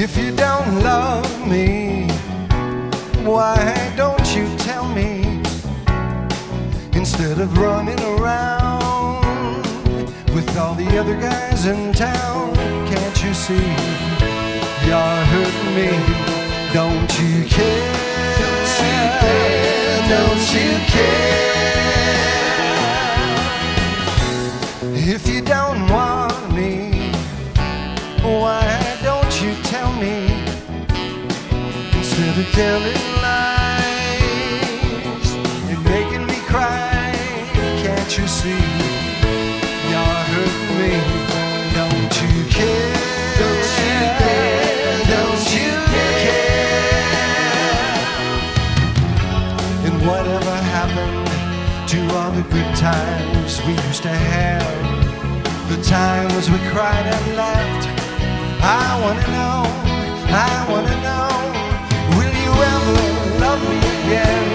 If you don't love me, why don't you tell me? Instead of running around with all the other guys in town, can't you see? You're hurting me. Don't you care? Don't you care? Don't you care? If you don't want me, why? Me instead of telling lies and making me cry? Can't you see you're hurting me? Don't you care? Don't you care? Don't you care? And whatever happened to all the good times we used to have? The times we cried and laughed. I wanna know, I wanna know, will you ever love me again?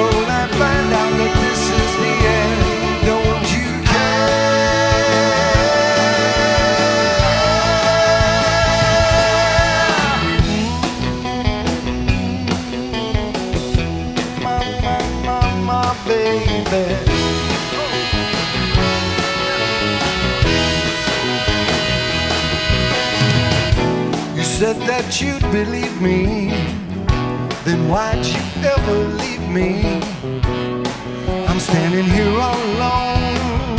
Oh, I find out that this is the end? Don't you care? My, my, my, my baby. Said that you'd believe me, then why'd you ever leave me? I'm standing here all alone,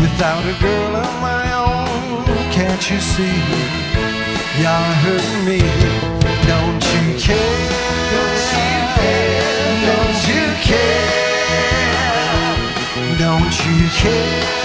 without a girl of my own. Can't you see? You're hurting me. Don't you care? Don't you care? Don't you care? Don't you care?